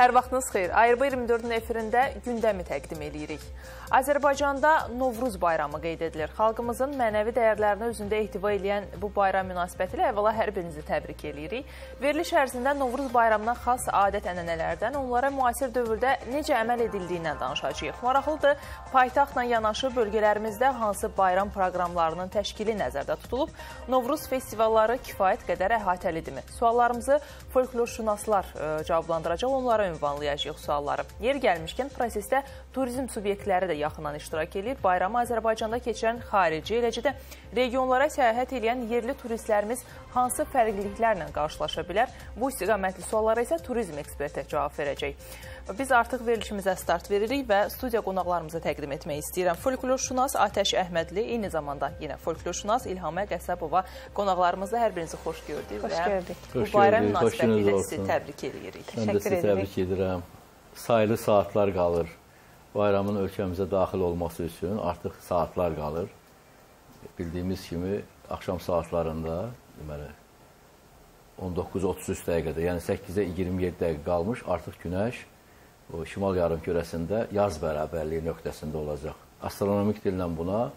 Hər vaxtınız xeyir. Ayrı 24-ün efirində gündəmi təqdim edirik. Azərbaycanda Novruz bayramı qeyd edilir. Xalqımızın mənəvi dəyərlərini özündə ehtiva edən bu bayram münasibətilə əvvəla hər birinizi təbrik edirik. Veriliş ərzində Novruz bayramına xas adət-ənənələrdən, onlara müasir dövrdə necə əməl edildiyindən danışacağıq. Maraqlıdır, paytaxtla yanaşı bölgələrimizdə hansı bayram proqramlarının təşkili nəzərdə tutulub, Novruz festivalları kifayət qədər əhatəlidirmi? Suallarımızı folklorşünaslar e, cavablandıracaq, onlara ünvanlayacağıq sualları. Yer gəlmişkən prosesdə turizm subyektləri də yaxından iştirak edir. Bayramı Azərbaycanda keçirən xarici, eləcə də regionlara səyahət edən yerli turistlərimiz hansı fərqliliklərlə qarşılaşa bilər? Bu istiqamətli suallara isə turizm eksperti cavab verəcək. Biz artıq verilişimizə start veririk və studiya qonaqlarımızı təqdim etmək istəyirəm. Folklorşünas Atəş Əhmədli, eyni zamanda yenə folklorşünas İlhamə Qəsəbova qonaqlarımızda hər birinizi xoş gördük. Xoş gördük. Bu bayram münasibətilə sizi təbrik edirik. Mən də sizi təbrik edirəm. Sayılı saatlar qalır bayramın ölkəmizə daxil olması üçün artıq saatlar qalır. Bildiyimiz kimi axşam saatlarında deməli 19:33 dəqiqədə, yəni 8-ə 27 dəqiqə qalmış artıq günəş o şimal yarımkürəsində yaz bərabərliyi nöqtəsində olacaq. Astronomik dillə buna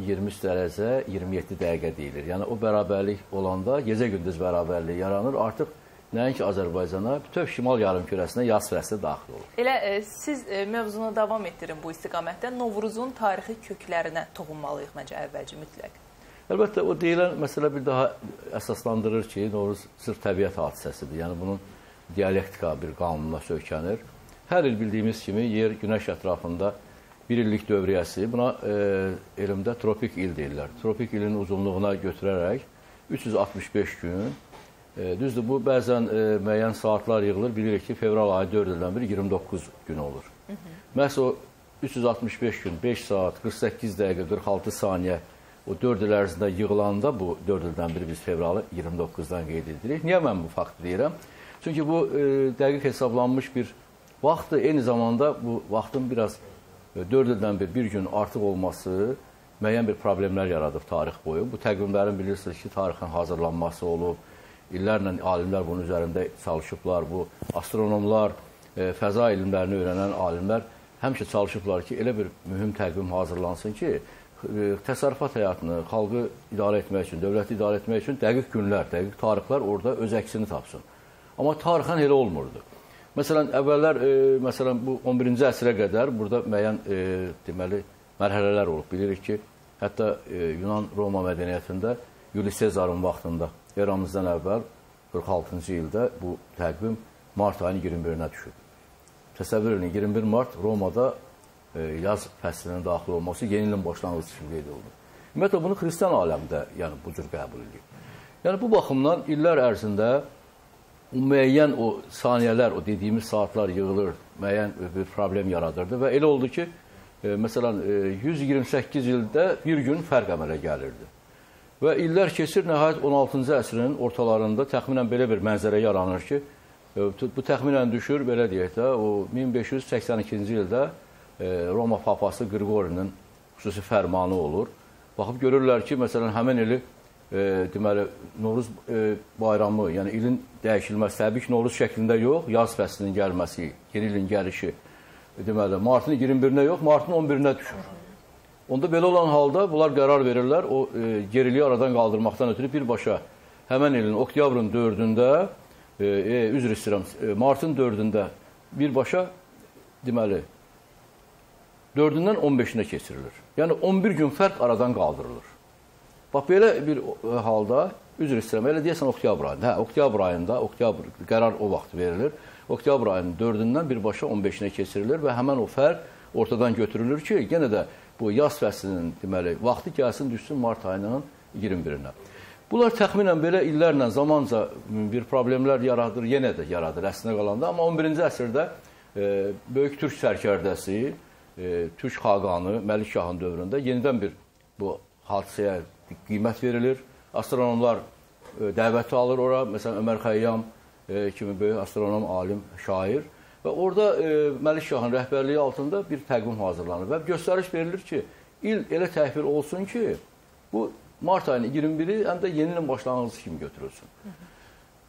23 dərəcə 27 dəqiqə deyilir. Yəni o bərabərlik olanda gecə-gündüz bərabərliyi yaranır. Artıq nəinki Azərbaycana, bütöv şimal yarımkürəsinə yaz fəsli daxil olur. Elə e, siz e, mövzunu davam etdirin bu istiqamətdə. Novruzun tarixi köklərinə toxunmalıyıq məncə əvvəlcə mütləq. Əlbəttə o deyilən məsələ bir daha əsaslandırır ki, Novruz sırf təbiət hadisəsidir. Yəni bunun dialektika bir qanununa söykənir. Hər il bildiyimiz kimi yer günəş ətrafında bir illik dövriyyəsi, buna e, elmdə tropik il deyirlər. Tropik ilin uzunluğuna götürərək 365 gün E, düzdür, bu bəzən e, müəyyən saatlar yığılır. Bilirik ki, fevral ayı 4 ildən bir 29 gün olur. Məhz o 365 gün, 5 saat, 48 dəqiqə, 46 saniyə o 4 il ərzində yığılanda bu 4 ildən bir biz fevralı 29-dan qeyd edirik. Niyə mən bu faktı deyirəm? Çünki bu e, dəqiq hesablanmış bir vaxtdır. Eyni zamanda bu vaxtın biraz e, 4 ildən bir, bir gün artıq olması müəyyən bir problemlər yaradıb tarix boyu. Bu təqvimlərin bilirsiniz ki, tarixin hazırlanması olub, illərlə alimlər bunun üzərində çalışıblar. Bu astronomlar, e, fəza elmlərini öyrənən alimlər həmişə çalışıblar ki, elə bir mühüm təqvim hazırlansın ki, təsərrüfat həyatını, xalqı idarə etmək üçün, dövləti idarə etmək üçün dəqiq günlər, dəqiq tarixlər orada öz əksini tapsın. Amma tarixən elə olmurdu. Məsələn, əvvəllər, e, məsələn, bu 11-ci əsrə qədər burada müəyyən e, deməli mərhələlər olub. Bilirik ki, hətta e, Yunan-Roma mədəniyyətində Yuli Sezarın vaxtında eramızdan əvvəl 46-cı ildə bu təqvim mart ayının 21-nə düşüb. Təsəvvür edin, 21 mart Romada e, yaz fəslinin daxil olması yeni ilin başlanğıcı kimi qeyd olundu. Ümumiyyətlə bunu xristian aləmdə yəni bu cür qəbul edir. Yəni bu baxımdan illər ərzində müəyyən o saniyələr, o dediyimiz saatlar yığılır, müəyyən bir problem yaradırdı və elə oldu ki, e, məsələn, e, 128 ildə bir gün fərq əmələ gəlirdi. Və illər keçir, nəhayət 16-cı əsrin ortalarında təxminən belə bir mənzərə yaranır ki, e, bu təxminən düşür, belə deyək də, o 1582-ci ildə e, Roma papası Qriqorinin xüsusi fərmanı olur. Baxıb görürlər ki, məsələn, həmin ili e, deməli Novruz e, bayramı, yəni ilin dəyişilməsi, təbii ki, Novruz şəklində yox, yaz fəslinin gəlməsi, yeni ilin gəlişi, e, deməli, martın 21-nə yox, martın 11-nə düşür. Onda belə olan halda bunlar qərar verirlər, o e, geriliyi aradan qaldırmaqdan ötürü birbaşa həmən ilin oktyabrın 4-ündə, e, e, üzr istəyirəm, e, martın 4-ündə birbaşa deməli 4-ündən 15-nə keçirilir. Yəni 11 gün fərq aradan qaldırılır. Bax belə bir e, halda üzr istəyirəm, elə deyəsən oktyabr ayında. Hə, oktyabr ayında, oktyabr qərar o vaxt verilir. Oktyabr ayının 4-ündən birbaşa 15-nə keçirilir və həmən o fərq ortadan götürülür ki, yenə də bu yaz fəslinin deməli vaxtı gəlsin düşsün mart ayının 21-nə. Bunlar təxminən belə illərlə zamanca bir problemlər yaradır, yenə də yaradır əslində qalanda, amma 11-ci əsrdə e, böyük türk sərkərdəsi, e, türk xaqanı Məlik Şahın dövründə yenidən bir bu hadisəyə qiymət verilir. Astronomlar e, dəvəti alır ora, məsələn Ömər Xəyyam e, kimi böyük astronom, alim, şair Və orada e, Məlik Şahın rəhbərliyi altında bir təqvim hazırlanır və göstəriş verilir ki, il elə təhvil olsun ki, bu mart ayının 21-i həm də yeni ilin başlanğıcı kimi götürülsün.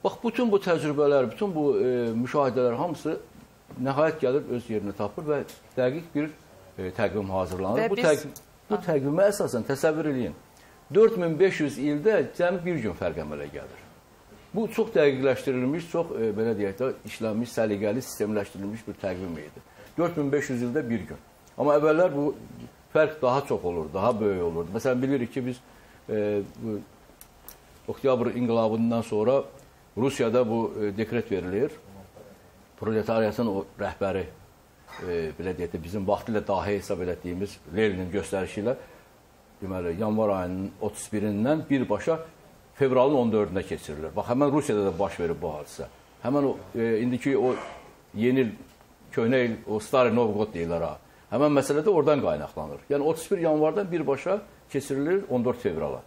Bax, bütün bu təcrübələr, bütün bu e, müşahidələr hamısı nəhayət gəlir öz yerini tapır və dəqiq bir e, təqvim hazırlanır. Və bu biz- təqvim bu təqvimə əsasən təsəvvür eləyin. 4500 ildə cəmi bir gün fərq əmələ gəlir. Bu çox dəqiqləşdirilmiş, çox e, belə deyək də işlənmiş, səliqəli, sistemləşdirilmiş bir təqvim idi. 4500 ildə bir gün. Amma əvvəllər bu fərq daha çox olur, daha böyük olurdu. Məsələn bilirik ki, biz e, bu oktyabr inqilabından sonra Rusiyada bu e, dekret verilir. Proletariatın o rəhbəri e, belə deyək də bizim vaxtilə dahi hesab etdiyimiz Leninin göstərişi ilə deməli yanvar ayının 31-dən birbaşa fevralın 14-də keçirilir. Bax həmin Rusiyada da baş verib bu hadisə. Həmin o e, indiki o yeni il, köhnə il, o Stari Novgod deyirlər ha. Həmin məsələ də oradan qaynaqlanır. Yəni 31 yanvardan birbaşa keçirilir 14 fevrala.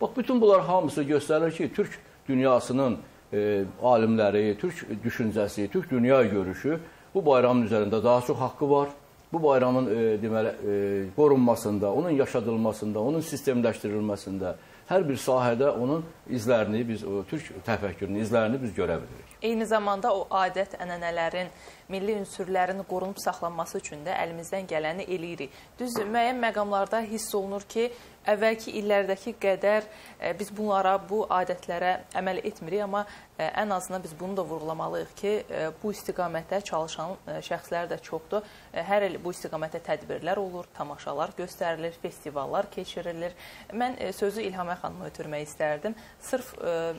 Bax bütün bunlar hamısı göstərir ki, Türk dünyasının e, alimləri, Türk düşüncəsi, Türk dünya görüşü bu bayramın üzərində daha çox haqqı var. Bu bayramın e, deməli e, qorunmasında, onun yaşadılmasında, onun sistemləşdirilməsində hər bir sahədə onun izlərini biz o türk təfəkkürünün izlərini biz görə bilirik. Eyni zamanda o adət, ənənələrin, milli ünsürlərin qorunub saxlanması üçün də əlimizdən gələni eləyirik. Düz müəyyən məqamlarda hiss olunur ki, əvvəlki illərdəki qədər e, biz bunlara, bu adətlərə əməl etmirik, amma e, ən azından biz bunu da vurğulamalıyıq ki, e, bu istiqamətdə çalışan şəxslər də çoxdur. Hər il bu istiqamətdə tədbirlər olur, tamaşalar göstərilir, festivallar keçirilir. Mən sözü İlhamə xanıma ötürmək istərdim. Sırf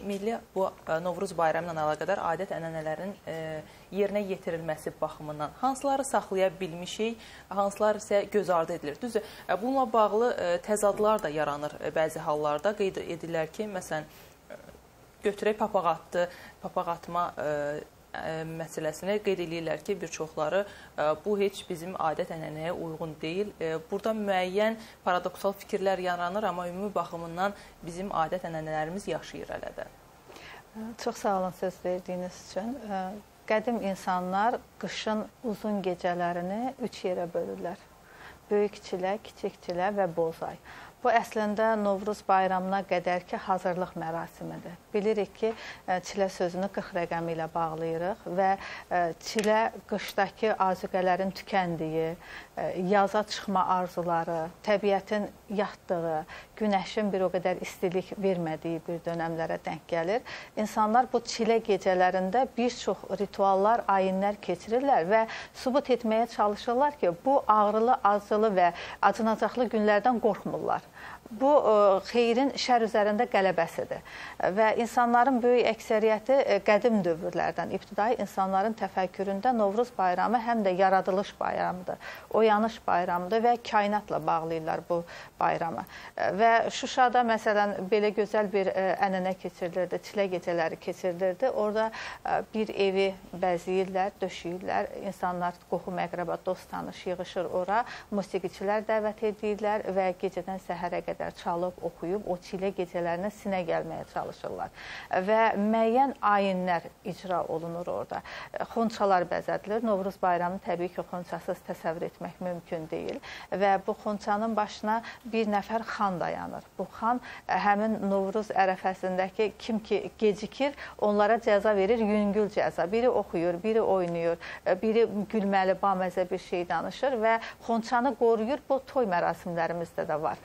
milli bu Novruz bayramı ilə əlaqədar adət-ənənələrin yerinə yetirilməsi baxımından hansıları saxlaya bilmişik, hansılar isə göz ardı edilir. Düzdür, e, bununla bağlı e, təzadlar da yaranır e, bəzi hallarda. Qeyd edirlər ki, məsələn, götürək papaq atdı, papaq atma məsələsini qeyd edirlər ki, bir çoxları bu heç bizim adət-ənənəyə uyğun deyil. Burada müəyyən paradoksal fikirlər yaranır, amma ümumi baxımından bizim adət-ənənələrimiz yaşayır hələ də. Çox sağ olun söz verdiyiniz üçün. Qədim insanlar qışın uzun gecələrini üç yerə bölürlər. Böyük çilə, kiçik çilə və bozay. Bu əslində Novruz bayramına qədərki hazırlıq mərasimidir. Bilirik ki, çilə sözünü 40 rəqəmi ilə bağlayırıq və çilə qışdakı azuqələrin tükəndiyi, yaza çıxma arzuları, təbiətin yatdığı, günəşin bir o qədər istilik vermədiyi bir dönəmlərə denk gəlir. İnsanlar bu çilə gecələrində bir çox rituallar, ayinlər keçirirlər və sübut etməyə çalışırlar ki, bu ağrılı, acılı və acınacaqlı günlərdən qorxmurlar bu ə, xeyrin şər üzərində qələbəsidir. Və insanların böyük əksəriyyəti ə, qədim dövrlərdən, ibtidai insanların təfəkküründə Novruz bayramı həm də yaradılış bayramıdır, oyanış bayramıdır və kainatla bağlayırlar bu bayramı. Və Şuşada məsələn belə gözəl bir ənənə keçirilirdi, çilə gecələri keçirilirdi. Orada bir evi bəzəyirlər, döşəyirlər, insanlar qohum, əqrəba, dost, tanış yığışır ora, musiqiçilər dəvət edirlər və gecədən səhərə qədər qədər çalıb, oxuyub o çilə gecələrinə sinə gəlməyə çalışırlar. Və müəyyən ayinlər icra olunur orada. Xonçalar bəzədilir. Novruz bayramını təbii ki, xonçasız təsəvvür etmək mümkün deyil. Və bu xonçanın başına bir nəfər xan dayanır. Bu xan həmin Novruz ərəfəsindəki kim ki gecikir, onlara cəza verir, yüngül cəza. Biri oxuyur, biri oynayır, biri gülməli, baməzə bir şey danışır və xonçanı qoruyur. Bu toy mərasimlərimizdə də var.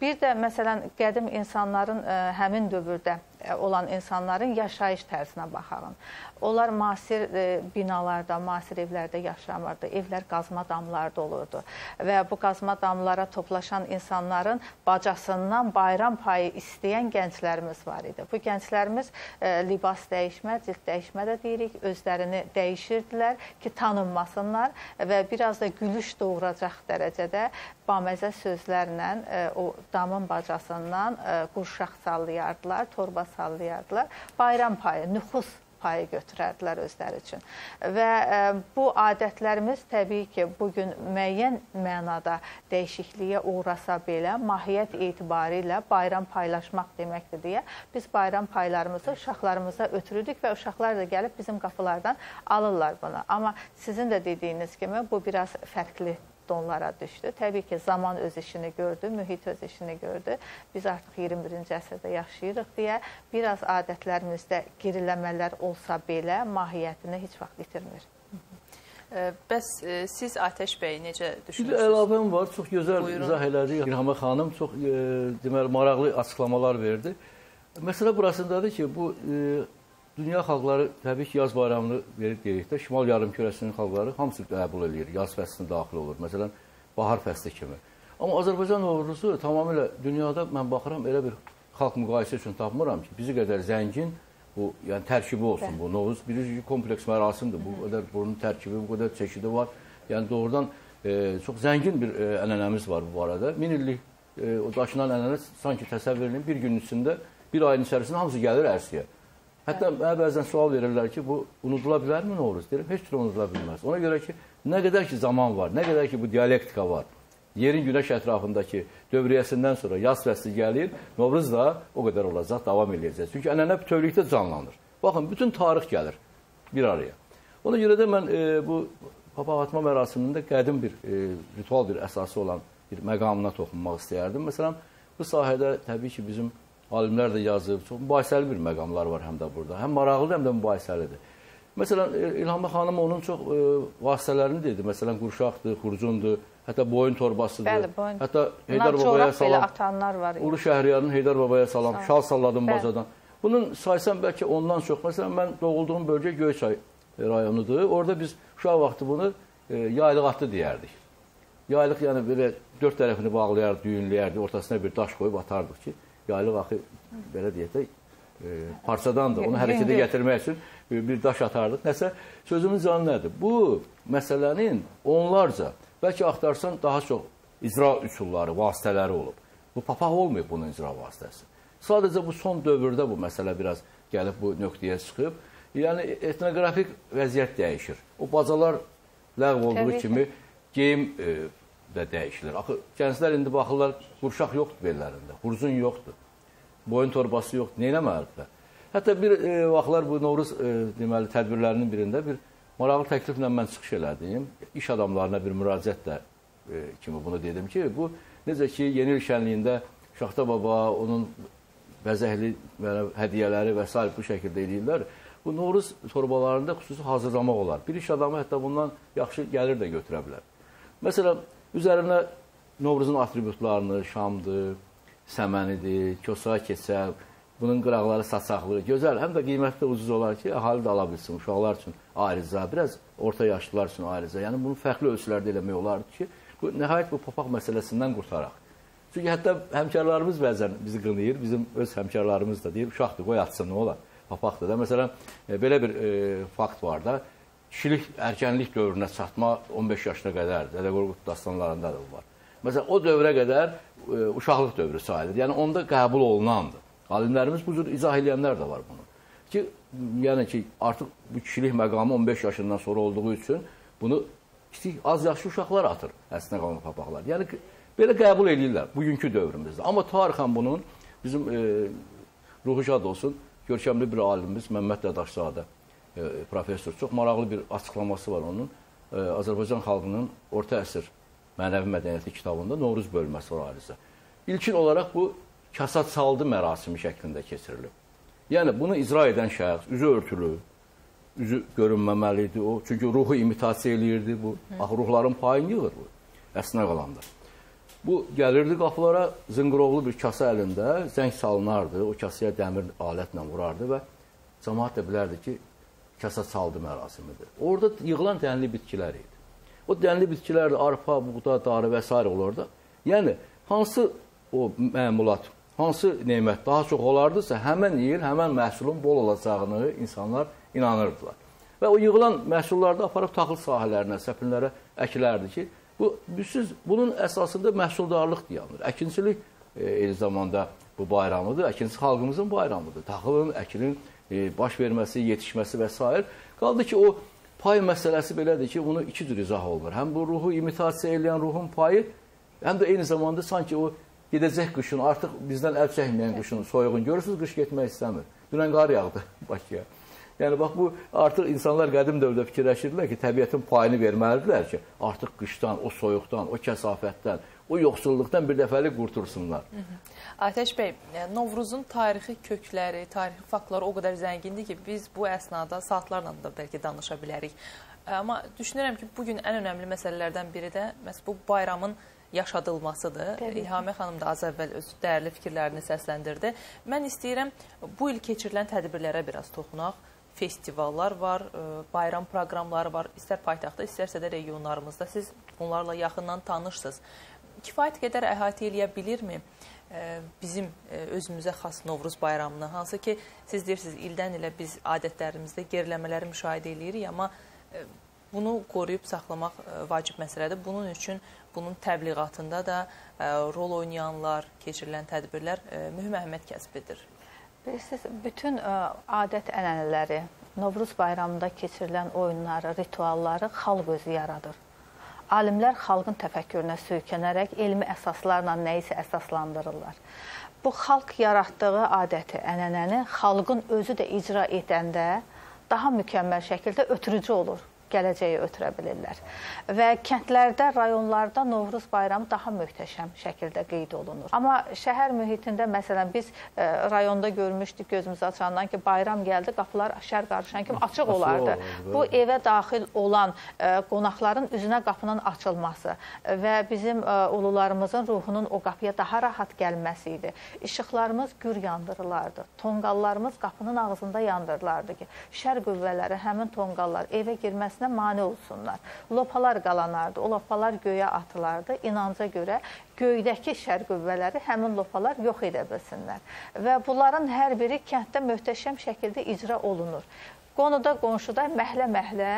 Bir də məsələn qədim insanların ə, həmin dövrdə olan insanların yaşayış tərzinə baxalım. Onlar müasir e, binalarda, müasir evlərdə yaşamırdı. Evlər qazma damlarda olurdu və bu qazma damlara toplaşan insanların bacasından bayram payı istəyən gənclərimiz var idi. Bu gənclərimiz e, libas dəyişmə, cilt dəyişmə də deyirik, özlərini dəyişirdilər ki, tanınmasınlar və biraz da gülüş doğuracaq dərəcədə baməzə sözlərlə e, o damın bacasından qurşaq sallayardılar, torba sallayardılar. Bayram payı, nüfus payı götürərdilər özləri üçün. Və ə, bu adətlərimiz təbii ki, bu gün müəyyən mənada dəyişikliyə uğrasa belə mahiyyət etibarilə bayram paylaşmaq deməkdir deyə biz bayram paylarımızı uşaqlarımıza ötürüdük və uşaqlar da gəlib bizim qapılardan alırlar bunu. Amma sizin də dediyiniz kimi bu biraz fərqli donlara düşdü. Təbii ki, zaman öz işini gördü, mühit öz işini gördü. Biz artıq 21-ci əsrdə yaşayırıq deyə biraz adətlərimizdə geriləmələr olsa belə mahiyyətini heç vaxt itirmir. Bəs e, siz Atəş bəy necə Bir düşünürsünüz? əlavəm var, çox gözəl Buyurun. izah elədi. İlhamə xanım çox e, deməli maraqlı açıqlamalar verdi. Məsələ burasındadır ki, bu e, dünya xalqları təbii ki, yaz bayramını verib deyirikdə, Şimal yarımkürəsinin xalqları hamısı qəbul eləyir, yaz fəslinə daxil olur. Məsələn, bahar fəsli kimi. Amma Azərbaycan Novruzu tamamilə dünyada mən baxıram elə bir xalq müqayisə üçün tapmıram ki, bizi qədər zəngin bu yəni tərkibi olsun bu. Novruz birinci kompleks mərasimdir. Bu qədər bunun tərkibi, bu qədər çeşidi var. Yəni doğrudan e, çox zəngin bir e, ənənəmiz var bu arada. Min illik e, o daşınan ənənə sanki təsəvvür edin bir günün içində, bir ayın içərisində hamısı gəlir ərsəyə. Hətta bəzən sual verirlər ki, bu unudula bilərmi Novruz? Deyirəm, heç cür unudula bilməz. Ona görə ki, nə qədər ki zaman var, nə qədər ki bu dialektika var, yerin günəş ətrafındakı dövriyyəsindən sonra yaz fəsli gəlir, Novruz da o qədər olacaq, davam eləyəcək. Çünki ənənə bütövlükdə canlanır. Baxın, bütün tarix gəlir bir araya. Ona görə də mən e, bu papaq atma mərasimində qədim bir e, ritual bir əsası olan bir məqamına toxunmaq istəyərdim. Məsələn, bu sahədə təbii ki, bizim alimlər də yazıb, çox mübahisəli bir məqamlar var həm də burada. Həm maraqlıdır, həm də mübahisəlidir. Məsələn, e, İlham xanım onun çox e, vasitələrini dedi. Məsələn, qurşaqdır, xurcundur, hətta boyun torbasıdır. Bəli, boyun. Hətta Bunlar Heydər Babaya corab belə salam. atanlar var. Ulu Şəhriyarın Heydər Babaya salam, ol. şal salladım Bəli. bazadan. Bunun saysam bəlkə ondan çox. Məsələn, mən doğulduğum bölgə Göyçay rayonudur. Orada biz uşaq vaxtı bunu e, yaylıq atlı deyərdik. Yaylıq yəni belə dörd tərəfini bağlayardı, düyünləyərdi, ortasına bir daş qoyub atardıq ki, yaylıq axı belə deyək də e, parçadan da onu hərəkətə gətirmək üçün bir daş atardıq. Nəsə sözümün canı nədir? Bu məsələnin onlarca, bəlkə axtarsan daha çox icra üsulları, vasitələri olub. Bu papaq olmayıb bunun icra vasitəsi. Sadəcə bu son dövrdə bu məsələ biraz gəlib bu nöqtəyə çıxıb. Yəni etnoqrafik vəziyyət dəyişir. O bacalar ləğv olduğu Təbii ki. kimi geyim e, də dəyişilir. Axı gənclər indi baxırlar, qurşaq yoxdur bellərində, xurcun yoxdur. Boyun torbası yoxdur. Nə etməlidirlər? Hətta bir e, vaxtlar bu Novruz e, deməli tədbirlərinin birində bir maraqlı təkliflə mən çıxış elədim. İş adamlarına bir müraciətlə e, kimi bunu dedim ki, bu necə ki yeni il şənliyində Şaxta baba, onun bəzəkli hədiyyələri və s. bu şəkildə eləyirlər. Bu Novruz torbalarında xüsusi hazırlamaq olar. Bir iş adamı hətta bundan yaxşı gəlir də götürə bilər. Məsələn, üzərinə Novruzun atributlarını, şamdır, səmənidir, kosa keçəl, bunun qıraqları saçaqlı, gözəl, həm də qiymətli ucuz olar ki, əhali də ala bilsin, uşaqlar üçün ayrıca, biraz orta yaşlılar üçün ayrıca. Yəni bunu fərqli ölçülərdə eləmək olardı ki, bu nəhayət bu papaq məsələsindən qurtaraq. Çünki hətta həmkarlarımız bəzən bizi qınayır, bizim öz həmkarlarımız da deyir, uşaqdır, qoy atsın, nə olar? Papaqdır da. Məsələn, e, belə bir e, fakt var da, kişilik, erkənlik dövrünə çatma 15 yaşına qədər, Dədə Qorqud dastanlarında da var. Məsələn, o dövrə qədər e, uşaqlıq dövrü sayılır. Yəni onda qəbul olunandır. Alimlərimiz bu cür izah edənlər də var bunu. Ki, yəni ki, artıq bu kişilik məqamı 15 yaşından sonra olduğu üçün bunu kiçik az yaşlı uşaqlar atır əslinə qalan papaqlar. Yəni belə qəbul edirlər bugünkü dövrümüzdə. Amma tarixən bunun bizim e, ruhu şad olsun, görkəmli bir alimimiz Məmməd Dadaşzadə professor çox maraqlı bir açıqlaması var onun. E, Azərbaycan xalqının orta əsr mənəvi mədəniyyəti kitabında Novruz bölməsi var ayrıca. İlkin olaraq bu kasad saldı mərasimi şəklində keçirilib. Yəni bunu icra edən şəxs üzü örtülü, üzü görünməməli idi o. Çünki ruhu imitasiya eləyirdi bu. Axı ruhların payını yığır bu. Əsnə qalanda. Bu gəlirdi qapılara zınqırovlu bir kasa əlində zəng salınardı. O kasaya dəmir alətlə vurardı və cəmaət də bilərdi ki, kasa saldı mərasimidir. Orada yığılan dənli bitkilər idi. O dənli bitkilər də arpa, buğda, darı və s. olurdu. Yəni hansı o məmulat, hansı nemət daha çox olardısa, həmin il, həmin məhsulun bol olacağını insanlar inanırdılar. Və o yığılan məhsullarda aparıb taxıl sahələrinə, səpinlərə əkilərdi ki, bu siz bunun əsasında məhsuldarlıq dayanır. Əkinçilik e, eyni zamanda bu bayramıdır. Əkinçi xalqımızın bayramıdır. Taxılın, əkinin e, baş verməsi, yetişməsi və s. Qaldı ki, o pay məsələsi belədir ki, bunu iki cür izah olunur. Həm bu ruhu imitasiya edən ruhun payı, həm də eyni zamanda sanki o gedəcək qışın, artıq bizdən əl çəkməyən qışın soyuğun görürsünüz, qış getmək istəmir. Dünən qar yağdı Bakıya. Yəni bax bu artıq insanlar qədim dövrdə fikirləşirdilər ki, təbiətin payını verməlidirlər ki, artıq qışdan, o soyuqdan, o kəsafətdən, o yoxsulluqdan bir dəfəlik qurtursunlar. Atəş bəy, e, Novruzun tarixi kökləri, tarixi faktları o qədər zəngindir ki, biz bu əsnada saatlarla da bəlkə danışa bilərik. Amma düşünürəm ki, bu gün ən önəmli məsələlərdən biri də məhz bu bayramın yaşadılmasıdır. Təbii. İlhami xanım da az əvvəl öz dəyərli fikirlərini səsləndirdi. Mən istəyirəm bu il keçirilən tədbirlərə biraz toxunaq. Festivallar var, e, bayram proqramları var, istər paytaxtda, istərsə də regionlarımızda. Siz bunlarla yaxından tanışsınız. Kifayət qədər əhatə eləyə bilirmi bizim özümüzə xas Novruz bayramını? Hansı ki, siz deyirsiniz, ildən ilə biz adətlərimizdə geriləmələri müşahidə eləyirik, amma bunu qoruyub saxlamaq vacib məsələdir. Bunun üçün bunun təbliğatında da rol oynayanlar, keçirilən tədbirlər mühüm əhəmiyyət kəsb edir. Bilirsiniz, bütün ə, adət ənənələri, Novruz bayramında keçirilən oyunları, ritualları xalq özü yaradır. Alimlər xalqın təfəkkürünə söykənərək elmi əsaslarla nə isə əsaslandırırlar. Bu xalq yaratdığı adəti, ənənəni xalqın özü də icra edəndə daha mükəmməl şəkildə ötürücü olur gələcəyi ötürə bilirlər. Və kəndlərdə, rayonlarda Novruz bayramı daha möhtəşəm şəkildə qeyd olunur. Amma şəhər mühitində məsələn biz ə, e, rayonda görmüşdük gözümüzü açandan ki, bayram gəldi, qapılar şər qarışan kimi açıq olardı. Bu evə daxil olan ə, e, qonaqların üzünə qapının açılması və bizim ə, e, ulularımızın ruhunun o qapıya daha rahat gəlməsi idi. İşıqlarımız gür yandırılardı. Tonqallarımız qapının ağzında yandırılardı ki, şər qüvvələri həmin tonqallar evə girməsinə keçməsinə mane olsunlar. Lopalar qalanardı, o lopalar göyə atılardı. İnanca görə göydəki şər qüvvələri həmin lopalar yox edə bilsinlər. Və bunların hər biri kənddə möhtəşəm şəkildə icra olunur. Qonuda, qonşuda məhlə-məhlə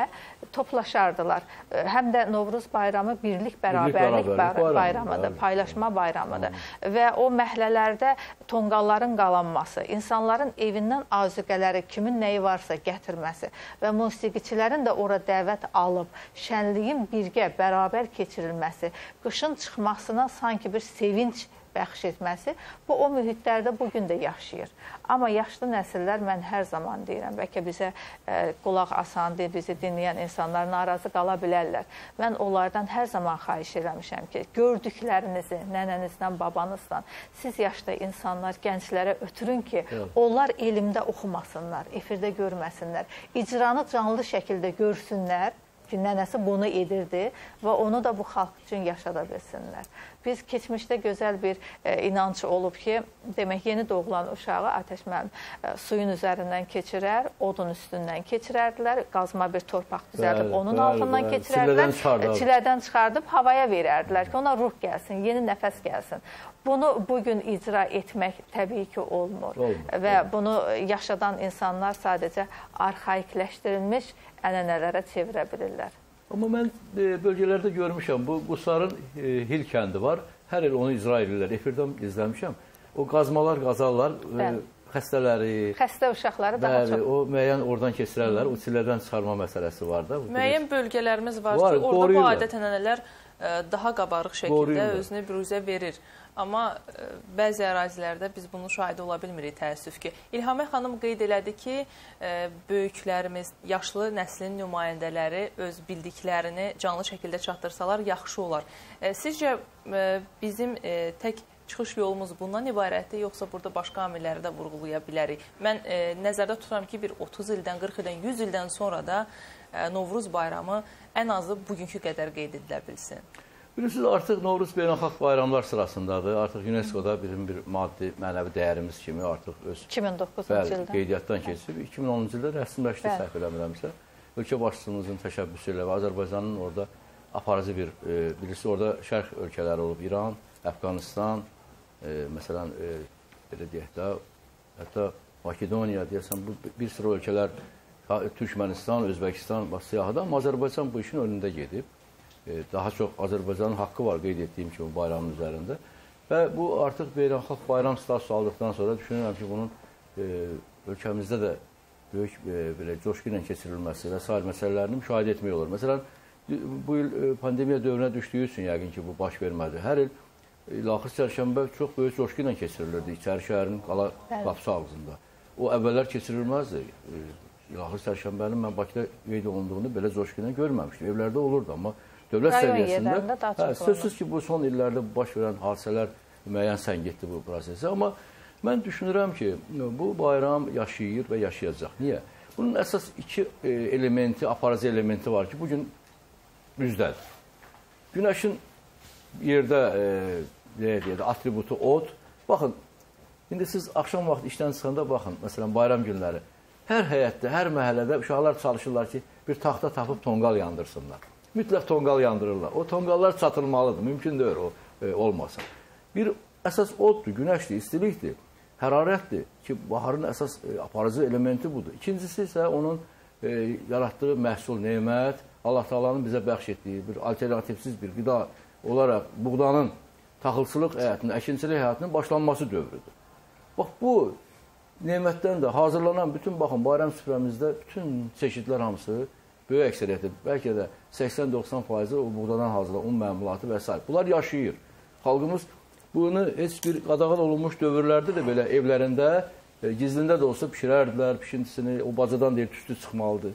toplaşardılar. Həm də Novruz bayramı birlik, bərabərlik, birlik, bərabərlik bayramıdır, bəli. paylaşma bayramıdır. Hı. Və o məhlələrdə tonqalların qalanması, insanların evindən azüqələri, kimin nəyi varsa gətirməsi və musiqiçilərin də ora dəvət alıb, şənliyin birgə, bərabər keçirilməsi, qışın çıxmasına sanki bir sevinç bəxş etməsi, bu o mühitlərdə bu gün də yaşayır. Amma yaşlı nəsillər mən hər zaman deyirəm, bəlkə bizə ə, e, qulaq asan, bizi dinləyən insanlar narazı qala bilərlər. Mən onlardan hər zaman xahiş eləmişəm ki, gördüklərinizi nənənizdən, babanızdan, siz yaşda insanlar gənclərə ötürün ki, onlar elmdə oxumasınlar, efirdə görməsinlər, icranı canlı şəkildə görsünlər ki, nənəsi bunu edirdi və onu da bu xalq üçün yaşada bilsinlər. Biz keçmişdə gözəl bir e, inanc olub ki, demək yeni doğulan uşağı atəş müəllim e, suyun üzərindən keçirər, odun üstündən keçirərdilər, qazma bir torpaq düzəldib bəli, onun bəli, altından bəli. keçirərdilər, çilədən, çilədən çıxardıb havaya verərdilər ki, ona ruh gəlsin, yeni nəfəs gəlsin. Bunu bugün icra etmək təbii ki, olmur. olmur və olmur. bunu yaşadan insanlar sadəcə arxaikləşdirilmiş ənənələrə çevirə bilirlər. Amma mən e, bölgələrdə görmüşəm, bu Qusarın e, Hil kəndi var. Hər il onu icra edirlər. Efirdən izləmişəm. O qazmalar qazarlar, e, xəstələri, xəstə uşaqları daha bəli, çox. o müəyyən oradan keçirərlər. O çillədən çıxarma məsələsi var da. Müəyyən bölgələrimiz var, var ki, orada bu adət-ənənələr daha qabarıq şəkildə qoruyurlar. özünü büruzə verir. Amma ə, bəzi ərazilərdə biz bunu şahid ola bilmirik təəssüf ki. İlhamə xanım qeyd elədi ki, ə, böyüklərimiz, yaşlı nəslin nümayəndələri öz bildiklərini canlı şəkildə çatdırsalar yaxşı olar. Ə, sizcə bizim tək çıxış yolumuz bundan ibarətdir, yoxsa burada başqa amilləri də vurğulaya bilərik? Mən e, nəzərdə tuturam ki, bir 30 ildən, 40 ildən, 100 ildən sonra da e, Novruz bayramı ən azı bugünkü qədər qeyd edilə bilsin. Bilirsiniz, artıq Novruz beynəlxalq bayramlar sırasındadır. Artıq UNESCO-da bizim bir maddi, mənəvi dəyərimiz kimi artıq öz 2009-cu ildə qeydiyyatdan keçib. 2010-cu ildə rəsmiləşdi səhv eləmirəmsə. Ölkə başçımızın təşəbbüsü ilə və Azərbaycanın orada aparıcı bir, e, bilirsiniz, orada şərq ölkələri olub. İran, Əfqanistan, e, məsələn, e, belə deyək də, hətta Makedoniya deyəsən, bu bir sıra ölkələr Türkmənistan, Özbəkistan, siyahıda, amma Azərbaycan bu işin önündə gedib daha çox Azərbaycanın haqqı var qeyd etdiyim kimi bayramın üzərində. Və bu artıq beynəlxalq bayram statusu aldıqdan sonra düşünürəm ki, bunun e, ölkəmizdə də böyük e, belə coşqu ilə keçirilməsi və sair məsələlərini müşahidə etmək olur. Məsələn, bu il e, pandemiya dövrünə düşdüyü üçün yəqin ki, bu baş vermədi. Hər il İlaxır çərşənbə çox böyük coşqu ilə keçirilirdi İçəri şəhərin qala qapısı ağzında. O əvvəllər keçirilməzdi. İlaxır çərşənbənin mən Bakıda qeyd olunduğunu belə coşqu ilə görməmişdim. Evlərdə olurdu, amma dövlət Rayon səviyyəsində hə, sözsüz ki, bu son illərdə baş verən hadisələr müəyyən səngitdi bu prosesi. Amma mən düşünürəm ki, bu bayram yaşayır və yaşayacaq. Niyə? Bunun əsas iki e, elementi, aparıcı elementi var ki, bu gün düzdədir. Günəşin yerdə e, deyək, atributu od. Baxın, indi siz axşam vaxtı işdən çıxanda baxın, məsələn, bayram günləri hər həyətdə, hər məhəllədə uşaqlar çalışırlar ki, bir taxta tapıb tonqal yandırsınlar. Mütləq tonqal yandırırlar. O tonqallar çatılmalıdır. Mümkün deyil o e, olmasın. Bir əsas oddur, günəşdir, istilikdir, hərarətdir ki, baharın əsas e, aparıcı elementi budur. İkincisi isə onun e, yaratdığı məhsul, nemət, Allah Taala'nın bizə bəxş etdiyi bir alternativsiz bir qida olaraq buğdanın taxılçılıq həyatının, əkinçilik həyatının başlanması dövrüdür. Bax bu nemətdən də hazırlanan bütün baxın bayram süfrəmizdə bütün çeşidlər hamısı böyük əksəriyyəti, bəlkə də 80-90% o buğdadan hazırlanan un məmulatı və s. Bunlar yaşayır. Xalqımız bunu heç bir qadağan olunmuş dövrlərdə də belə evlərində e, gizlində də olsa bişirərdilər, bişintisini o bacadan deyir tüstü çıxmalıdır,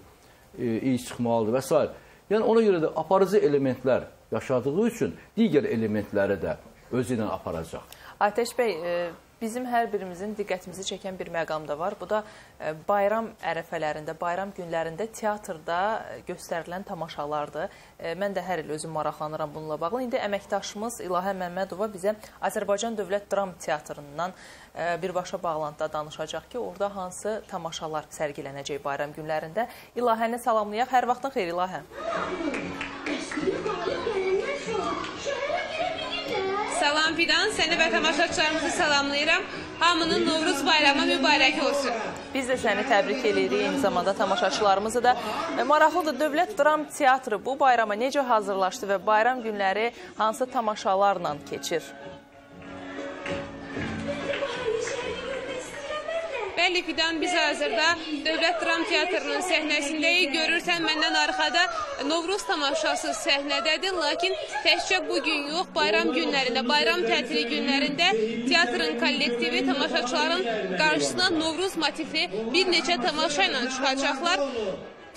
e, iy çıxmalıdır və s. Yəni ona görə də aparıcı elementlər yaşadığı üçün digər elementləri də özü ilə aparacaq. Aytəş bəy, e, bizim hər birimizin diqqətimizi çəkən bir məqam da var. Bu da e, bayram ərəfələrində, bayram günlərində teatrda e, göstərilən tamaşalardır. E, mən də hər il özüm maraqlanıram bununla bağlı. İndi əməkdaşımız İlahə Məmmədova bizə Azərbaycan Dövlət Dram Teatrından birbaşa bağlantıda danışacaq ki, orada hansı tamaşalar sərgilənəcək bayram günlərində. İlahəni salamlayaq. Hər vaxtın xeyir İlahə. Salam Fidan, səni və tamaşaçılarımızı salamlayıram. Hamının Novruz bayramı mübarək olsun. Biz də səni təbrik edirik, eyni zamanda tamaşaçılarımızı da. E, maraqlıdır, Dövlət Dram Teatrı bu bayrama necə hazırlaşdı və bayram günləri hansı tamaşalarla keçir? Bəli Fidan, biz hazırda Dövlət Dram Teatrının səhnəsindəyik. Görürsən məndən arxada Novruz tamaşası səhnədədir. Lakin təkcə bu gün yox, bayram günlərində, bayram tətili günlərində teatrın kollektivi tamaşaçıların qarşısına Novruz motivli bir neçə tamaşa ilə çıxacaqlar.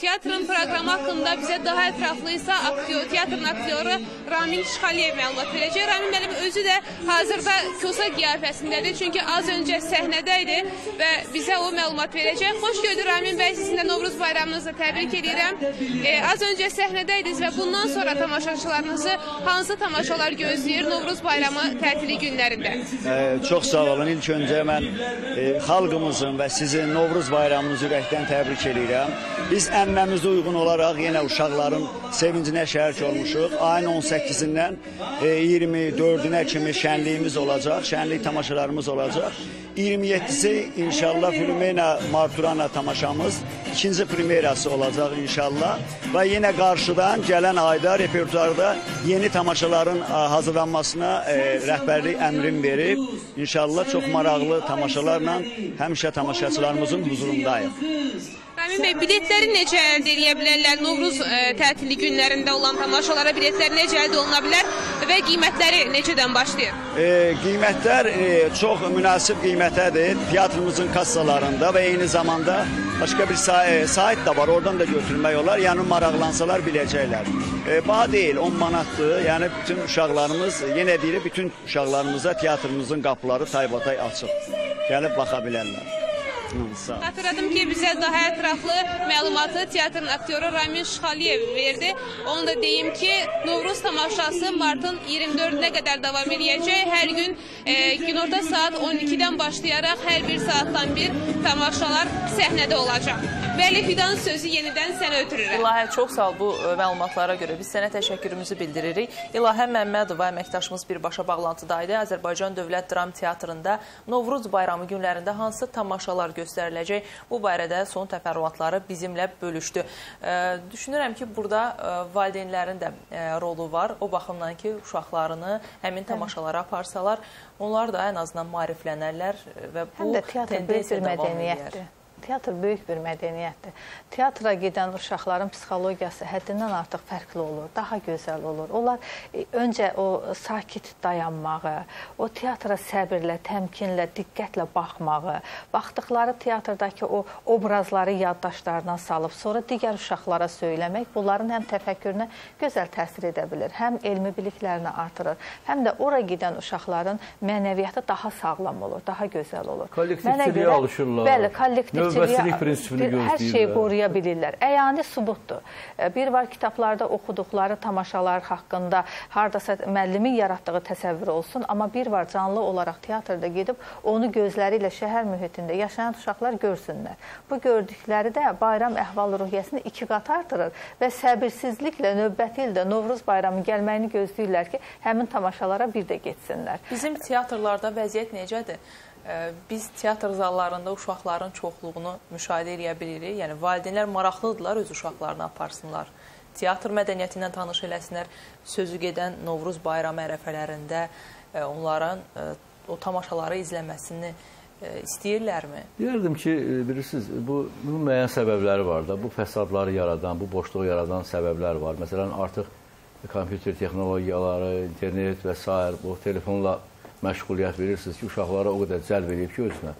Teatrın proqramı haqqında bizə daha ətraflı isə aktyor, teatrın aktyoru Ramin Şixaliyev məlumat verəcək. Ramin müəllim özü də hazırda Kosa qiyafəsindədir. Çünki az öncə səhnədə idi və bizə o məlumat verəcək. Xoş gördük Ramin bəy, sizin də Novruz bayramınızı təbrik edirəm. E, az öncə səhnədə idiniz və bundan sonra tamaşaçılarınızı hansı tamaşalar gözləyir Novruz bayramı tətili günlərində? E, çox sağ olun. İlk öncə mən e, xalqımızın və sizin Novruz bayramınızı ürəkdən təbrik edirəm. Biz ən ənənəmizə uyğun olaraq yenə uşaqların sevincinə şərik olmuşuq. Ayın 18-dən e, 24-ünə kimi şənliyimiz olacaq, şənlik tamaşalarımız olacaq. 27-si inşallah Filomena Marturana tamaşamız ikinci premyerası olacaq inşallah. Və yenə qarşıdan gələn ayda repertuarda yeni tamaşaların hazırlanmasına e, rəhbərlik əmrin verib. İnşallah çox maraqlı tamaşalarla həmişə tamaşaçılarımızın huzurundayıq. Ramin bəy, biletləri necə əldə edə bilərlər? Novruz ə, e, tətili günlərində olan tamaşalara biletlər necə əldə oluna bilər və qiymətləri necədən başlayır? E, qiymətlər e, çox münasib qiymətədir. Teatrımızın kassalarında və eyni zamanda başqa bir say e, sayt da var. Oradan da götürmək olar. Yəni maraqlansalar biləcəklər. E, baha deyil, 10 manatdır. Yəni bütün uşaqlarımız, yenə deyirik, bütün uşaqlarımıza teatrımızın qapıları taybatay açıq. Gəlib baxa bilərlər. Xatırladım ki, bizə daha ətraflı məlumatı teatrın aktyoru Ramin Şxaliyev verdi. Onu da deyim ki, Novruz tamaşası martın 24-nə qədər davam edəcək. Hər gün e, günorta saat 12-dən başlayaraq hər bir saatdan bir tamaşalar səhnədə olacaq. Bəli, Fidan sözü yenidən sənə ötürürəm. İlahə, çox sağ ol bu e, məlumatlara görə. Biz sənə təşəkkürümüzü bildiririk. İlahə Məmmədova əməkdaşımız birbaşa bağlantıdaydı. Azərbaycan Dövlət Dram Teatrında Novruz bayramı günlərində hansı tamaşalar göstəriləcək? Bu barədə son təfərrüatları bizimlə bölüşdü. E, düşünürəm ki, burada e, valideynlərin də rolu var. O baxımdan ki, uşaqlarını həmin tamaşalara aparsalar, onlar da ən azından mariflənərlər və bu tendensiya davam edir. Teatr böyük bir mədəniyyətdir. Teatra gedən uşaqların psixologiyası həddindən artıq fərqli olur, daha gözəl olur. Onlar e, öncə o sakit dayanmağı, o teatra səbirlə, təmkinlə, diqqətlə baxmağı, baxdıqları teatrdakı o obrazları yaddaşlarına salıb, sonra digər uşaqlara söyləmək bunların həm təfəkkürünə gözəl təsir edə bilir, həm elmi biliklərini artırır, həm də ora gedən uşaqların mənəviyyatı daha sağlam olur, daha gözəl olur. Kollektivçiliyə alışırlar. Bəli, kollektiv növbətçilik prinsipini hər şeyi gözləyirlər. qoruya bilirlər. Əyani sübutdur. E, Bir var kitablarda oxuduqları tamaşalar haqqında hardasa müəllimin yaratdığı təsəvvür olsun, amma bir var canlı olaraq teatrda gedib onu gözləri ilə şəhər mühitində yaşayan uşaqlar görsünlər. Bu gördükləri də bayram əhval-ruhiyyəsini iki qat artırır və səbirsizliklə növbəti ildə Novruz bayramı gəlməyini gözləyirlər ki, həmin tamaşalara bir də getsinlər. Bizim teatrlarda vəziyyət necədir? Biz teatr zallarında uşaqların çoxluğunu müşahidə edə bilirik. Yəni valideynlər maraqlıdırlar öz uşaqlarını aparsınlar. Teatr mədəniyyəti ilə tanış eləsinlər. Sözü gedən Novruz bayramı ərəfələrində ə, onların ə, o tamaşaları izləməsini ə, istəyirlərmi? Deyərdim ki, e, bilirsiniz, bu bunun müəyyən səbəbləri var da. Bu fəsadları yaradan, bu boşluğu yaradan səbəblər var. Məsələn, artıq kompüter texnologiyaları, internet və s. bu telefonla məşğuliyyət verirsiniz ki, uşaqlara o qədər cəlb edib ki, özünə.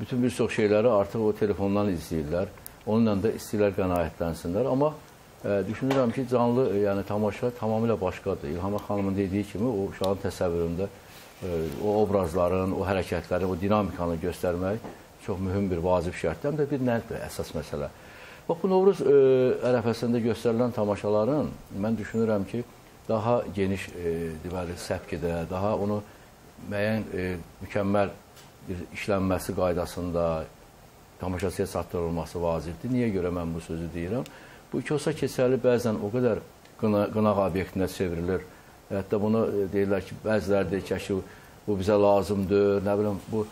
Bütün bir çox şeyləri artıq o telefondan izləyirlər. Onunla da istəyirlər qənaətlənsinlər. Amma ə, düşünürəm ki, canlı, ə, yəni tamaşa tamamilə başqadır. İlham xanımın dediyi kimi o uşağın təsəvvüründə ə, o obrazların, o hərəkətlərin, o dinamikanı göstərmək çox mühüm bir vacib şərtdir. Həm də bir nədir əsas məsələ. Bax bu Novruz ə, ərəfəsində göstərilən tamaşaların mən düşünürəm ki, daha geniş e, deməli səpkidə, daha onu müəyyən e, mükəmməl bir işlənməsi qaydasında tamaşaçıya çatdırılması vacibdir. Niyə görə mən bu sözü deyirəm? Bu kosa keçəli bəzən o qədər qına, qınaq obyektinə çevrilir. Hətta bunu e, deyirlər ki, bəziləri deyir ki, bu bizə lazımdır, nə bilim, bu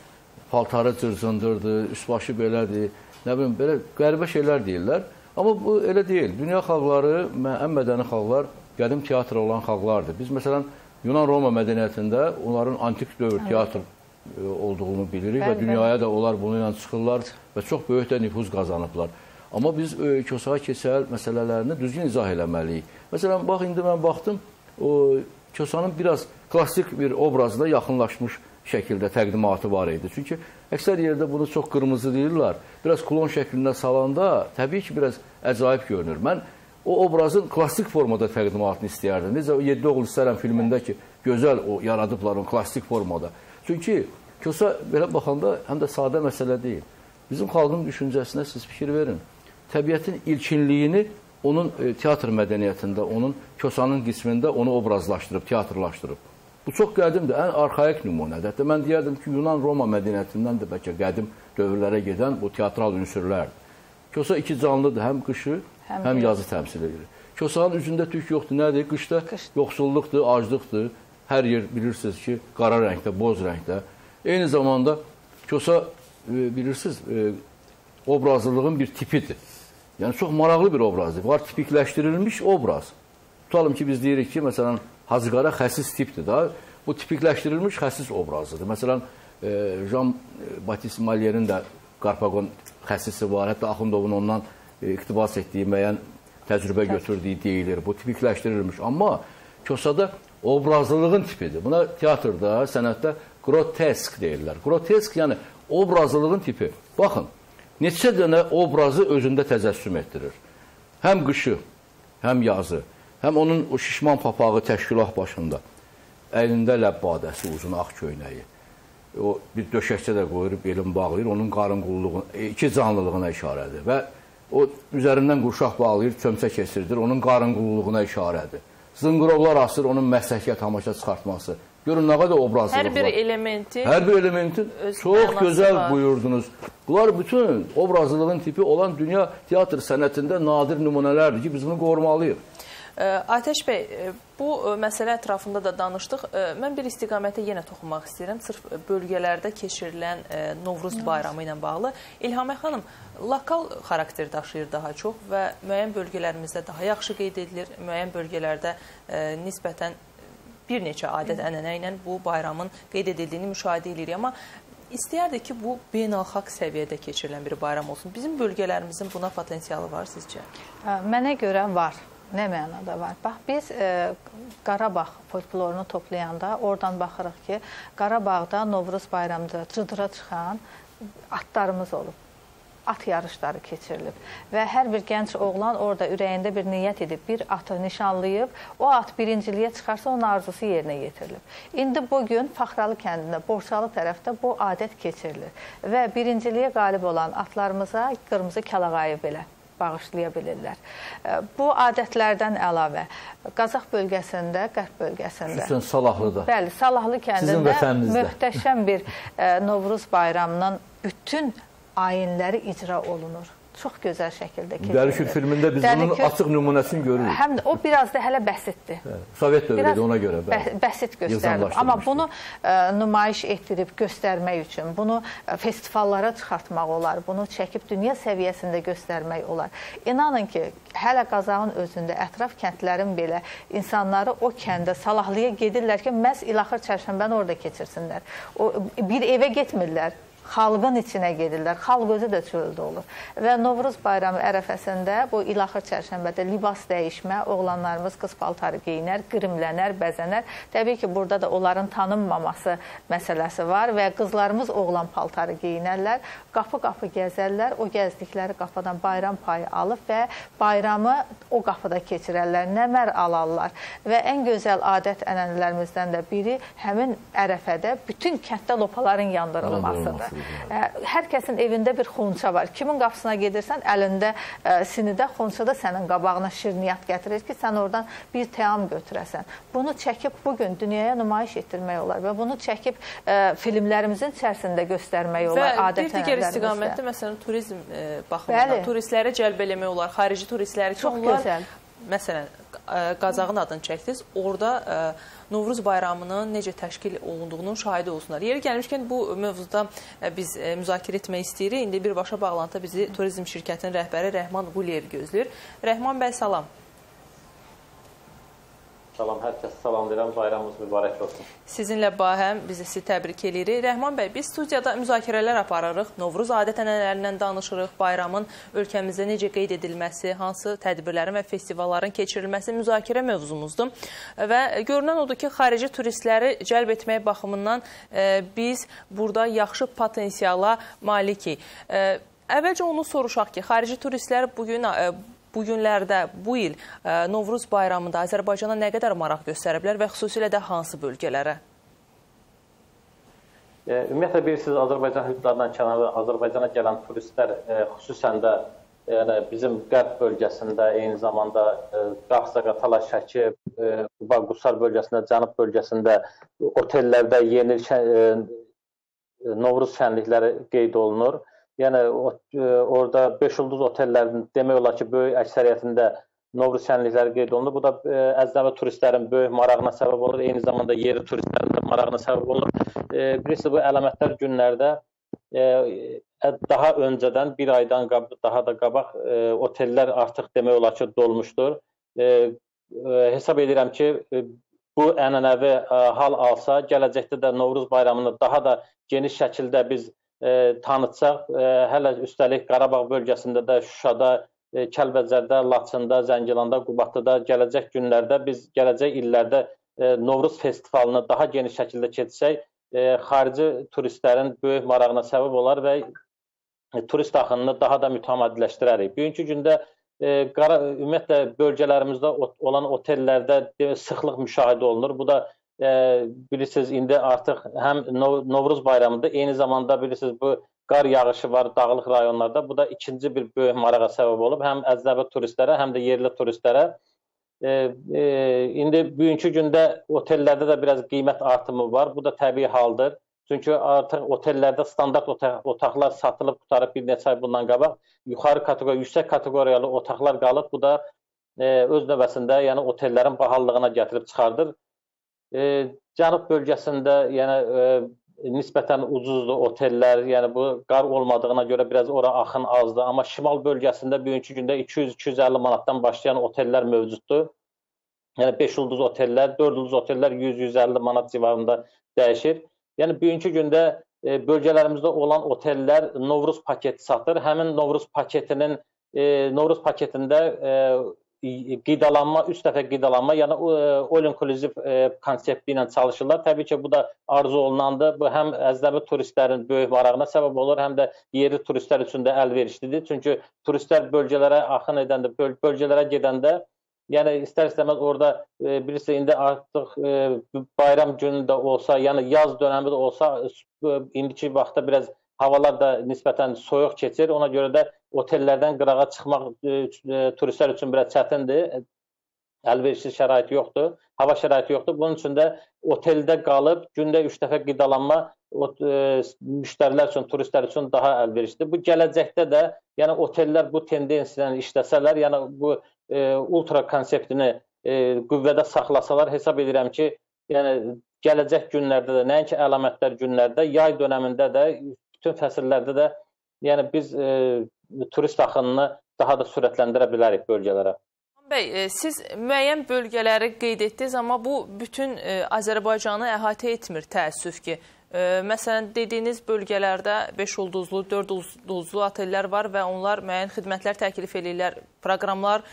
paltarı cırcındırdı, üst-başı belədir, nə bilim, belə qəribə şeylər deyirlər. Amma bu elə deyil. Dünya xalqları, ən mədəni xalqlar qədim teatr olan xalqlardır. Biz məsələn Yunan-Roma mədəniyyətində onların antik dövr teatr e, olduğunu bilirik Bəli, və dünyaya da onlar bunu ilə çıxırlar və çox böyük də nüfuz qazanıblar. Amma biz e, Kosağa keçəl məsələlərini düzgün izah eləməliyik. Məsələn, bax indi mən baxdım, o Kosanın biraz klassik bir obrazına yaxınlaşmış şəkildə təqdimatı var idi. Çünki əksər yerdə bunu çox qırmızı deyirlər. Biraz klon şəklində salanda təbii ki, biraz əcaib görünür. Mən o obrazın klassik formada təqdimatını istəyərdim. Necə o 7 oğul istərəm filmində ki, gözəl o yaradıblar o klassik formada. Çünki Kosa belə baxanda həm də sadə məsələ deyil. Bizim xalqın düşüncəsinə siz fikir verin. Təbiətin ilkinliyini onun e, teatr mədəniyyətində, onun Kosanın qismində onu obrazlaşdırıb, teatrlaşdırıb. Bu çox qədimdir, ən arxaik nümunədir. Hətta mən deyərdim ki, Yunan-Roma mədəniyyətindən də bəlkə qədim dövrlərə gedən bu teatral ünsürlərdir. Kosa iki canlıdır, həm qışı, həm, həm yazı təmsil edir. Kosanın üzündə tük yoxdur, nədir? Qışda Qış. yoxsulluqdur, aclıqdır. Hər yer bilirsiniz ki, qara rəngdə, boz rəngdə. Eyni zamanda Kosa e, bilirsiniz, e, obrazlılığın bir tipidir. Yəni çox maraqlı bir obrazdır. Var tipikləşdirilmiş obraz. Tutalım ki, biz deyirik ki, məsələn, Hacıqara xəsis tipdir da. Bu tipikləşdirilmiş xəsis obrazıdır. Məsələn, e, Jean Baptiste Malyerin də Qarpagon xəsisi var. Hətta Axundovun ondan iqtibas etdiyi müəyyən təcrübə götürdüyü deyilir. Bu tipikləşdirilmiş. Amma Kosada obrazlılığın tipidir. Buna teatrda, sənətdə grotesk deyirlər. Grotesk yəni obrazlılığın tipi. Baxın, neçə dənə obrazı özündə təcəssüm etdirir. Həm qışı, həm yazı, həm onun o şişman papağı təşkilat başında, əynində ləbbadəsi, uzun ağ köynəyi, o bir döşəkçə də qoyur, belin bağlayır, onun qarın qulluğuna, e, iki canlılığına işarədir və o üzərindən qurşaq bağlayır, çömçə keçirdir, onun qarın qulluğuna işarədir. Zınqırovlar asır, onun məsəhkə tamaşa çıxartması. Görün nə qədər obrazlılıq Hər bir var. elementi Hər bir elementin çox gözəl var. buyurdunuz. Bunlar bütün obrazlılığın tipi olan dünya teatr sənətində nadir nümunələrdir ki, biz bunu qorumalıyıq. Atəş bəy, bu məsələ ətrafında da danışdıq. Mən bir istiqamətə yenə toxunmaq istəyirəm. Sırf bölgələrdə keçirilən Novruz bayramı ilə bağlı. İlhamə xanım, lokal xarakter daşıyır daha çox və müəyyən bölgələrimizdə daha yaxşı qeyd edilir. Müəyyən bölgələrdə nisbətən bir neçə adət-ənənə ilə bu bayramın qeyd edildiyini müşahidə edirik. Amma istəyərdik ki, bu beynəlxalq səviyyədə keçirilən bir bayram olsun. Bizim bölgələrimizin buna potensialı var sizcə? Mənə görə var. Nə mənada var? Bax biz e, Qarabağ folklorunu toplayanda oradan baxırıq ki, Qarabağda Novruz bayramında cıdıra çıxan atlarımız olub. at yarışları keçirilib və hər bir gənc oğlan orada ürəyində bir niyyət edib, bir atı nişanlayıb, o at birinciliyə çıxarsa onun arzusu yerinə yetirilib. İndi bu gün Faxralı kəndində, Borçalı tərəfdə bu adət keçirilir və birinciliyə qalib olan atlarımıza qırmızı kəlağayı belə bağışlaya bilirlər. Bu adətlərdən əlavə Qazax bölgəsində, Qərb bölgəsində. Xüsusən Salahlıda. Bəli, Salahlı kəndində möhtəşəm bir Novruz bayramının bütün ayinləri icra olunur çox gözəl şəkildə keçirilir. Dəlikül filmində biz Dəlikül, bunun açıq nümunəsini görürük. Həm də o biraz da hələ bəsitdir. Hə, Sovet dövründə ona görə bə bəsit göstərilir. Amma bunu ə, nümayiş etdirib göstərmək üçün, bunu ə, festivallara çıxartmaq olar, bunu çəkib dünya səviyyəsində göstərmək olar. İnanın ki, hələ Qazağın özündə ətraf kəndlərin belə insanları o kəndə Salahlıya gedirlər ki, məhz İlaxır çərşənbəni orada keçirsinlər. O bir evə getmirlər xalqın içinə gedirlər. Xalq özü də çöldə olur. Və Novruz bayramı ərəfəsində bu ilaxır çərşənbədə libas dəyişmə, oğlanlarımız qız paltarı geyinər, qrimlənər, bəzənər. Təbii ki, burada da onların tanınmaması məsələsi var və qızlarımız oğlan paltarı geyinərlər, qapı-qapı gəzərlər. O gəzdikləri qapıdan bayram payı alıb və bayramı o qapıda keçirərlər, nəmər alarlar. Və ən gözəl adət-ənənələrimizdən də biri həmin ərəfədə bütün kənddə lopaların yandırılmasıdır. Hər kəsin evində bir xonça var. Kimin qapısına gedirsən, əlində sinidə xonça da sənin qabağına şirniyyat gətirir ki, sən oradan bir təam götürəsən. Bunu çəkib bu gün dünyaya nümayiş etdirmək olar və bunu çəkib ə, filmlərimizin içərisində göstərmək olar. Və bir digər istiqamətdə məsələn turizm baxımından Bəli. turistləri cəlb eləmək olar, xarici turistləri ki, Çox onlar gözəl. məsələn Qazağın adını çəkdiniz. Orada ə, Novruz bayramının necə təşkil olunduğunun şahidi olsunlar. Yeri gəlmişkən bu mövzuda biz müzakirə etmək istəyirik. İndi birbaşa bağlantıda bizi turizm şirkətinin rəhbəri Rəhman Quliyev gözləyir. Rəhman bəy, salam. Salam, hər kəs salamlayıram. Bayramınız mübarək olsun. Sizinlə bahəm biz sizi təbrik edirik. Rəhman bəy, biz studiyada müzakirələr aparırıq. Novruz adət-ənənələrindən danışırıq. Bayramın ölkəmizdə necə qeyd edilməsi, hansı tədbirlərin və festivalların keçirilməsi müzakirə mövzumuzdur. Və görünən odur ki, xarici turistləri cəlb etmək baxımından e, biz burada yaxşı potensiala malikik. E, Əvvəlcə onu soruşaq ki, xarici turistlər bugün e, bu günlərdə, bu il e, Novruz bayramında Azərbaycana nə qədər maraq göstəriblər və xüsusilə də hansı bölgələrə? E, ümumiyyətlə bilirsiniz, Azərbaycan hüdudlarından kənarı Azərbaycana gələn turistlər e, xüsusən də yəni bizim qərb bölgəsində, eyni zamanda Qaxsaqa, Talaş, Şəki, Quba, Qusar bölgəsində, Cənub bölgəsində otellərdə yeni Novruz şənlikləri qeyd olunur. Yəni o, e, orada 5 ulduz otellərinin demək olar ki, böyük əksəriyyətində Novruz şənlikləri qeyd olunur. Bu da e, əcnəbi turistlərin böyük marağına səbəb olur, eyni zamanda yerli turistlərin də marağına səbəb olur. E, bilirsiniz, bu əlamətlər günlərdə e, daha öncədən bir aydan qabaq, daha da qabaq e, otellər artıq demək olar ki, dolmuşdur. E, e, hesab edirəm ki, e, bu ənənəvi e, hal alsa, gələcəkdə də Novruz bayramını daha da geniş şəkildə biz e, tanıtsaq, e, hələ üstəlik Qarabağ bölgəsində də Şuşada, e, Kəlbəcərdə, Laçında, Zəngilanda, Qubadlıda gələcək günlərdə biz gələcək illərdə e, Novruz festivalını daha geniş şəkildə keçsək, e, xarici turistlərin böyük marağına səbəb olar və e, turist axınını daha da mütəmadiləşdirərik. Bugünkü gündə e, qara ümumiyyətlə bölgələrimizdə olan otellərdə sıxlıq müşahidə olunur. Bu da e, bilirsiniz indi artıq həm Novruz bayramında eyni zamanda bilirsiniz bu qar yağışı var dağlıq rayonlarda. Bu da ikinci bir böyük marağa səbəb olub həm əcnəbi turistlərə, həm də yerli turistlərə. E, e, indi bugünkü gündə otellərdə də biraz qiymət artımı var. Bu da təbii haldır. Çünki artıq otellərdə standart otaqlar satılıb qutarıb bir neçə ay bundan qabaq yuxarı kateqoriya, yüksək kateqoriyalı otaqlar qalıb. Bu da e, öz növbəsində yəni otellərin bahalılığına gətirib çıxardır. E, cənub bölgəsində yəni e, nisbətən ucuzdur otellər, yəni bu qar olmadığına görə biraz ora axın azdır, amma şimal bölgəsində bugünkü gündə 200-250 manatdan başlayan otellər mövcuddur. Yəni 5 ulduz otellər, 4 ulduz otellər 100-150 manat civarında dəyişir. Yəni bugünkü gündə e, bölgələrimizdə olan otellər Novruz paketi satır. Həmin Novruz paketinin e, Novruz paketində e, qidalanma, üç dəfə qidalanma, yəni all inclusive konsepti ilə çalışırlar. Təbii ki, bu da arzu olunandır. Bu həm əcnəbi turistlərin böyük marağına səbəb olur, həm də yerli turistlər üçün də əlverişlidir. Çünki turistlər bölgələrə axın edəndə, böl bölgələrə gedəndə Yəni istər-istəməz orada e, bilirsə indi artıq e, bayram günü də olsa, yəni yaz dönəmi də olsa, e, indiki vaxtda biraz havalar da nisbətən soyuq keçir. Ona görə də otellərdən qırağa çıxmaq e, e, turistlər üçün biraz çətindir. Əlverişli şərait yoxdur, hava şəraiti yoxdur. Bunun üçün də oteldə qalıb gündə 3 dəfə qidalanma o e, müştərilər üçün, turistlər üçün daha əlverişlidir. Bu gələcəkdə də, yəni otellər bu tendensiyanı işləsələr, yəni bu e, ultra konseptini e, qüvvədə saxlasalar, hesab edirəm ki, yəni gələcək günlərdə də, nəinki əlamətlər günlərdə, yay dövründə də, bütün fəsillərdə də yəni biz e, turist axınını daha da sürətləndirə bilərik bölgələrə. Bəy, e, siz müəyyən bölgələri qeyd etdiniz, amma bu bütün e, Azərbaycanı əhatə etmir təəssüf ki. Məsələn, dediyiniz bölgələrdə 5 ulduzlu, 4 ulduzlu otellər var və onlar müəyyən xidmətlər təklif edirlər, proqramlar,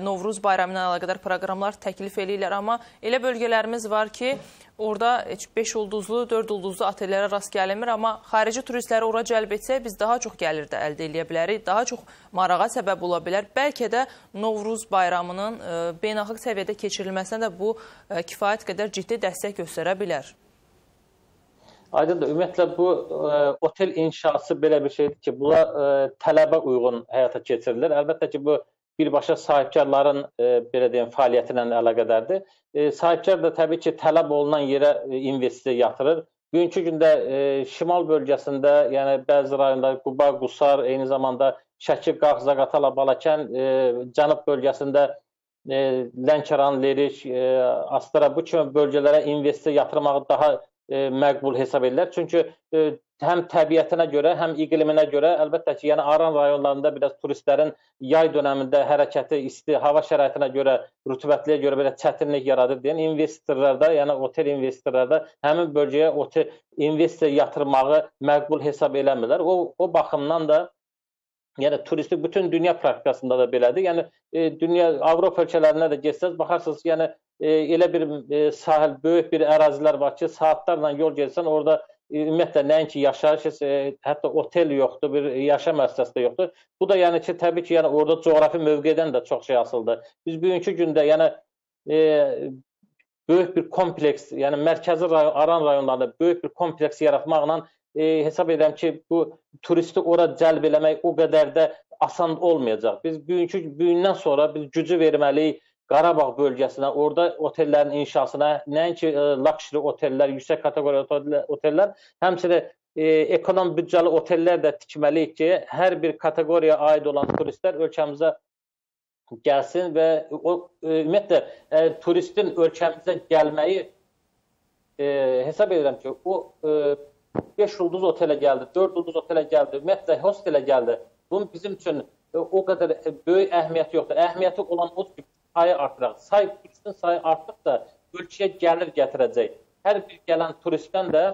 Novruz bayramı ilə əlaqədar proqramlar təklif edirlər. Amma elə bölgələrimiz var ki, orada 5 ulduzlu, 4 ulduzlu otellərə rast gəlinmir, amma xarici turistləri ora cəlb etsək, biz daha çox gəlir də əldə edə bilərik, daha çox marağa səbəb ola bilər. Bəlkə də Novruz bayramının beynəlxalq səviyyədə keçirilməsinə də bu kifayət qədər ciddi dəstək göstərə bilər. Aydındır. Ümumiyyətlə bu ə, e, otel inşası belə bir şeydir ki, bunlar ə, e, tələbə uyğun həyata keçirilir. Əlbəttə ki, bu birbaşa sahibkarların ə, e, belə deyim fəaliyyəti ilə əlaqədardır. E, sahibkar da təbii ki, tələb olunan yerə investisiya yatırır. Bugünkü gündə e, şimal bölgəsində, yəni bəzi rayonlar Quba, Qusar, eyni zamanda Şəki, Qaxza, Qatala, Balakən, e, cənub bölgəsində e, Lənkəran, Lerik, e, Astara bu kimi bölgələrə investisiya yatırmağı daha e, məqbul hesab edirlər. Çünki e, həm təbiətinə görə, həm iqliminə görə, əlbəttə ki, yəni Aran rayonlarında biraz turistlərin yay dövründə hərəkəti isti hava şəraitinə görə, rütubətliyə görə belə çətinlik yaradır deyən investorlar da, yəni otel investorlar da həmin bölgəyə otel investisiya yatırmağı məqbul hesab eləmirlər. O o baxımdan da Yəni turistik bütün dünya praktikasında da belədir. Yəni e, dünya Avropa ölkələrinə də getsəz baxarsınız, yəni e, elə bir e, sahil, böyük bir ərazilər var ki, saatlarla yol getsən orada e, ümumiyyətlə nəinki yaşayış, e, hətta otel yoxdur, bir yaşam müəssisəsi də yoxdur. Bu da yəni ki, təbii ki, yəni orada coğrafi mövqedən də çox şey asılıdır. Biz bugünkü gündə yəni e, böyük bir kompleks, yəni mərkəzi rayon, Aran rayonlarında böyük bir kompleks yaratmaqla e, hesab edirəm ki, bu turisti ora cəlb eləmək o qədər də asan olmayacaq. Biz bugünkü gündən sonra biz gücü verməliyik Qarabağ bölgəsinə, orada otellərin inşasına, nəinki e, luxury otellər, yüksək kateqoriya otellər, həmçinin e, ekonom büdcəli otellər də tikməliyik ki, hər bir kateqoriyaya aid olan turistlər ölkəmizə gəlsin və o e, ümumiyyətlə e, turistin ölkəmizə gəlməyi e, hesab edirəm ki, o e, 5 ulduz otelə gəldi, 4 ulduz otelə gəldi, ümumiyyətlə hostelə gəldi. Bunun bizim üçün e, o qədər e, böyük əhəmiyyəti yoxdur. Əhəmiyyəti olan odur ki, sayı artıraq. Say turistin sayı artdıqca ölkəyə gəlir gətirəcək. Hər bir gələn turistdən də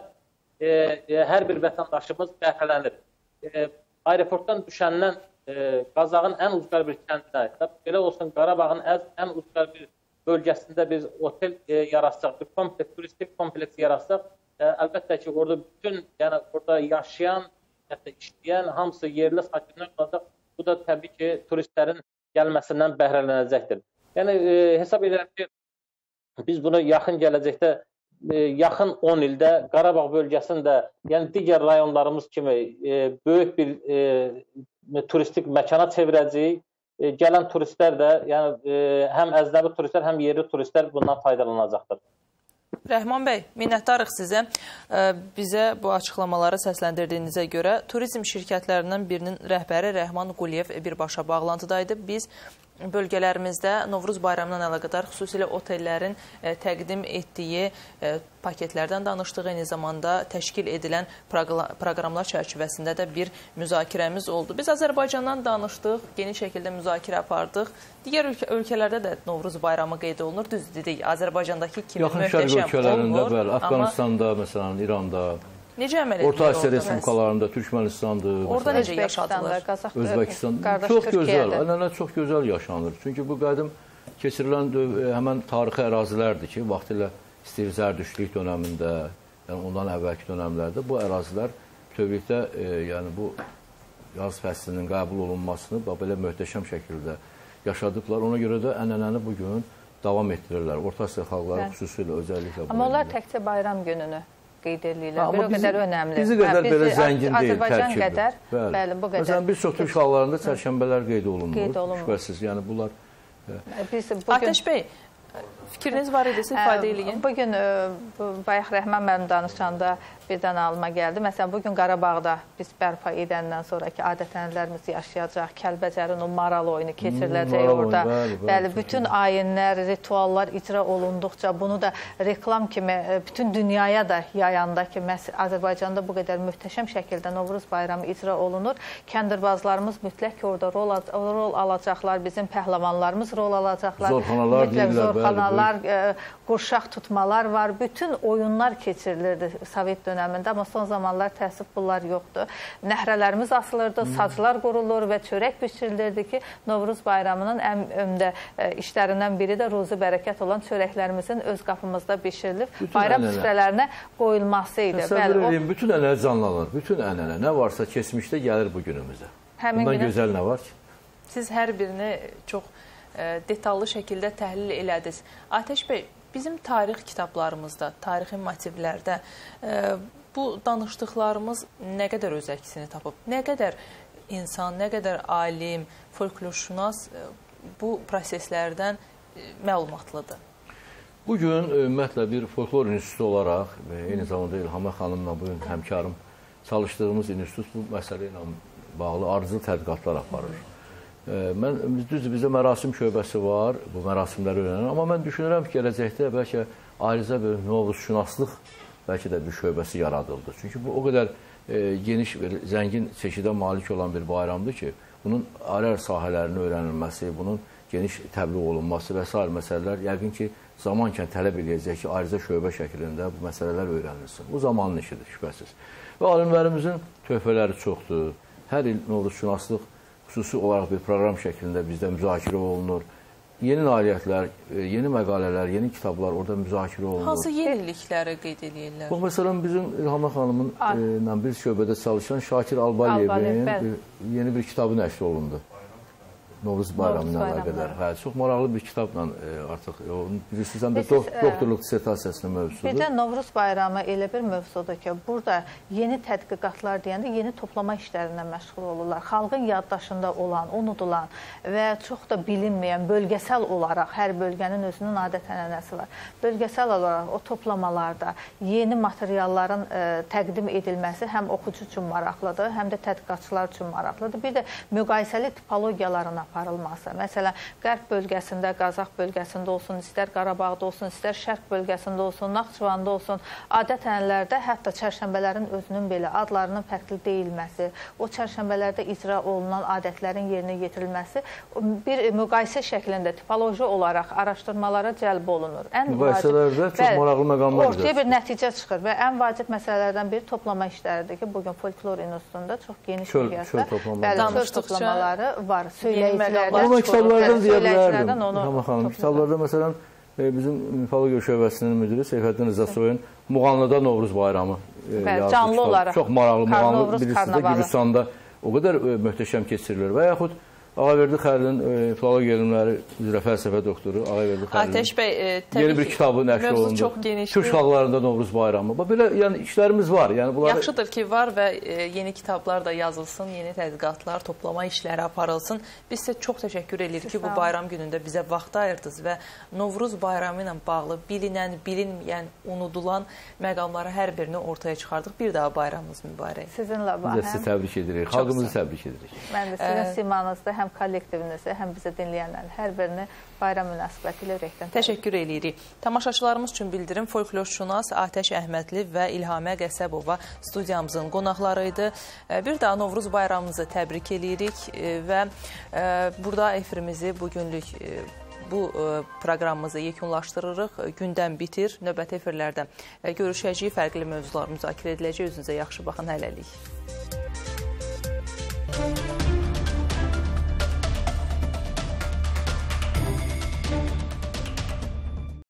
e, e, hər bir vətəndaşımız bəhrələnir. E, aeroportdan düşəndən e, Qazağın ən ucqar bir kəndinə, belə olsun Qarabağın ən, ən ucqar bir bölgəsində biz otel e, yaratsaq, bir kompleks, turistik kompleks yaratsaq, əlbəttə ki, orada bütün, yəni orada yaşayan, hətta işləyən hamısı yerli sakinlər olacaq. Bu da təbii ki, turistlərin gəlməsindən bəhrələnəcəkdir. Yəni e, hesab edirəm ki, biz bunu yaxın gələcəkdə e, yaxın 10 ildə Qarabağ bölgəsində, yəni digər rayonlarımız kimi e, böyük bir e, turistik məkana çevirəcəyik. E, gələn turistlər də, yəni e, həm əcnəbi turistlər, həm yerli turistlər bundan faydalanacaqdır. Rəhman bəy, minnətdarıq sizə. Bizə bu açıqlamaları səsləndirdiyinizə görə turizm şirkətlərindən birinin rəhbəri Rəhman Quliyev birbaşa bağlantıdaydı. Biz bölgələrimizdə Novruz bayramından əlaqədar xüsusilə otellərin e, təqdim etdiyi e, paketlərdən danışdıq. Eyni zamanda təşkil edilən proqramlar çərçivəsində də bir müzakirəmiz oldu. Biz Azərbaycandan danışdıq, geniş şəkildə müzakirə apardıq. Digər ölkə ölkələrdə də Novruz bayramı qeyd olunur. Düz dedik, Azərbaycandakı kimi möhtəşəm olmur. Yaxın şərq ölkələrində, bəli, Afqanistanda, amma... məsələn, İranda, Necə əməl edirlər Orta Asiya respublikalarında Türkmenistandır. Orada necə yaşadılar? Özbəkistan çox gözəl, ənənə çox gözəl yaşanır. Çünki bu qədim keçirilən e, həmən tarixi ərazilərdir ki, vaxtilə istəyir zərdüştlük dönəmində, yəni ondan əvvəlki dönəmlərdə bu ərazilər bütövlükdə e, yəni bu yaz fəslinin qəbul olunmasını belə möhtəşəm şəkildə yaşadıblar. Ona görə də ənənəni bu gün davam etdirirlər. Orta Asiya xalqları xüsusilə özəlliklə Amma onlar təkcə bayram gününü qeyd edirlər. Bir o qədər bizi- önəmli. Bizi Hə, qədər belə bizi zəngin deyil, Azərbaycan tərkibli. qədər, bəli, bu qədər. Məsələn, bir çox türk xalqlarında çərşənbələr qeyd olunmur. Qeyd olunmur. Şübhəsiz, yəni bunlar Biz bugün Ateş bəy, fikriniz var idi, istifadə eləyin. Bu gün bayaq Rəhman müəllim danışanda birdən ağlıma gəldi. Məsələn, bu gün Qarabağda biz bərpa edəndən sonrakı adət-ənənələrimiz yaşayacaq. Kəlbəcərin o maral oyunu keçiriləcək oyunu, orada. bəli, bəli, bəli, bütün ayinlər, rituallar icra olunduqca bunu da reklam kimi ə, bütün dünyaya da yayanda ki, məhz Azərbaycanda bu qədər möhtəşəm şəkildə Novruz bayramı icra olunur. Kəndirbazlarımız mütləq orada rol, rol alacaqlar. Bizim pəhləvanlarımız rol alacaqlar. Zorxanalar Mütləq deyirlər, bəli, zorxanalar, ə, qurşaq tutmalar var. Bütün oyunlar keçirilirdi Sovet dönəmində, amma son zamanlar təəssüf bunlar yoxdur. Nəhrələrimiz asılırdı, saclar qurulur və çörək bişirilirdi ki, Novruz bayramının ən ömdə ə, işlərindən biri də ruzi bərəkət olan çörəklərimizin öz qapımızda bişirilib Bütün bayram ənənə. süfrələrinə qoyulması idi. Təsəvvür o edin, bütün ənənə canlanır. Bütün ənənə nə varsa keçmişdə gəlir bu günümüzə. Həmin Bundan günə- gözəl nə var ki? Siz hər birini çox ə, detallı şəkildə təhlil elədiniz. Ateş bəy, bizim tarix kitablarımızda, tarixi motivlərdə ə, bu danışdıqlarımız nə qədər öz əksini tapıb? Nə qədər insan, nə qədər alim, folklorşünas ə, bu proseslərdən ə, məlumatlıdır? Bu gün e, ümumiyyətlə bir folklor institutu olaraq eyni zamanda İlhamə xanımla bu gün həmkarım çalışdığımız institut bu məsələ ilə bağlı ardıcıl tədqiqatlar aparır. E, Mən düzdür bizdə mərasim şöbəsi var, bu mərasimləri öyrənir, amma mən düşünürəm ki, gələcəkdə bəlkə ayrıca bir Novruzşünaslıq bəlkə də bir şöbəsi yaradıldı. Çünki bu o qədər e, geniş, zəngin çeşidə malik olan bir bayramdır ki, bunun ayrı sahələrini öyrənilməsi, bunun geniş təbliğ olunması və s. məsələlər yəqin ki, zamankən tələb eləyəcək ki, ayrıca şöbə şəklində bu məsələlər öyrənilsin. Bu zamanın işidir, şübhəsiz. Və alimlərimizin töhfələri çoxdur. Hər il Novruzşünaslıq xüsusi olaraq bir proqram şəklində bizdə müzakirə olunur. Yeni nailiyyətlər, e, yeni məqalələr, yeni kitablar orada müzakirə olunur. Hansı yenilikləri qeyd edirlər? Bax, məsələn, bizim İlhamə xanımın e, ilə bir şöbədə çalışan Şakir Albaliyevin, bir- yeni bir kitabı nəşr olundu. Novruz bayramı ilə bayramı. əlaqədar. Hə, çox maraqlı bir kitabla e, artıq e, onu bilirsiniz, həm də do e, doktorluq dissertasiyasının mövzusudur. Bir də Novruz bayramı elə bir mövzudur ki, burada yeni tədqiqatlar deyəndə yeni toplama işlərindən məşğul olurlar. Xalqın yaddaşında olan, unudulan və çox da bilinməyən bölgəsəl olaraq hər bölgənin özünün adət-ənənəsi var. Bölgəsəl olaraq o toplamalarda yeni materialların ə, təqdim edilməsi həm oxucu üçün maraqlıdır, həm də tədqiqatçılar üçün maraqlıdır. Bir də müqayisəli tipologiyaların aparılması. Məsələn, Qərb bölgəsində, Qazax bölgəsində olsun, istər Qarabağda olsun, istər Şərq bölgəsində olsun, Naxçıvanda olsun, adət-ənənələrdə hətta çərşənbələrin özünün belə adlarının fərqli deyilməsi, o çərşənbələrdə icra olunan adətlərin yerinə yetirilməsi bir müqayisə şəklində tipoloji olaraq araşdırmalara cəlb olunur. Ən Müqayisələrdə vacib- çox maraqlı məqamlar Ortaya bir nəticə çıxır və ən vacib məsələlərdən biri toplama işləridir ki, bu gün folklor institutunda çox geniş miqyasda bəli, Danışdıqca toplamaları var. məqamlar Amma mən kitablardan deyə bilərdim. Tamam xanım, kitablarda məsələn bizim Mifologiya şöbəsinin müdiri Seyfəddin Rızasoyun Muğanlıda Novruz bayramı e, yazdığı canlı olaraq. Çox maraqlı. Muğanlı bilirsiniz də karnavalı. Gürcüstanda o qədər e, möhtəşəm keçirilir və yaxud Ağaverdi Xəlilin e, filologiya elmləri üzrə fəlsəfə doktoru Ağaverdi Xəlilin Ateş bəy, e, təbii yeni bir ki, kitabı nəşr olundu. çox genişdir. Türk xalqlarında Novruz bayramı. Bax belə yəni işlərimiz var. Yəni bunları Yaxşıdır ki, var və e, yeni kitablar da yazılsın, yeni tədqiqatlar, toplama işləri aparılsın. Biz sizə çox təşəkkür edirik ki, bu bayram günündə bizə vaxt ayırdınız və Novruz bayramı ilə bağlı bilinən, bilinməyən, unudulan məqamları hər birini ortaya çıxardıq. Bir daha bayramınız mübarək. Sizinlə biz də sizi təbrik edirik. Xalqımızı təbrik edirik. mən də sizin simanızda həm kollektivinizdə, həm bizi dinləyənlərin hər birini bayram münasibəti ilə ürəkdən Təşəkkür eləyirik. Tamaşaçılarımız üçün bildirim folklorşünas Atəş Əhmədli və İlhamə Qəsəbova studiyamızın qonaqları idi. E, Bir daha Novruz bayramınızı təbrik eləyirik e, və e, burada efirimizi bu günlük bu proqramımızı yekunlaşdırırıq. Gündəm bitir. Növbəti efirlərdə görüşəcəyik, fərqli mövzular müzakirə ediləcək. Özünüzə yaxşı baxın. Hələlik.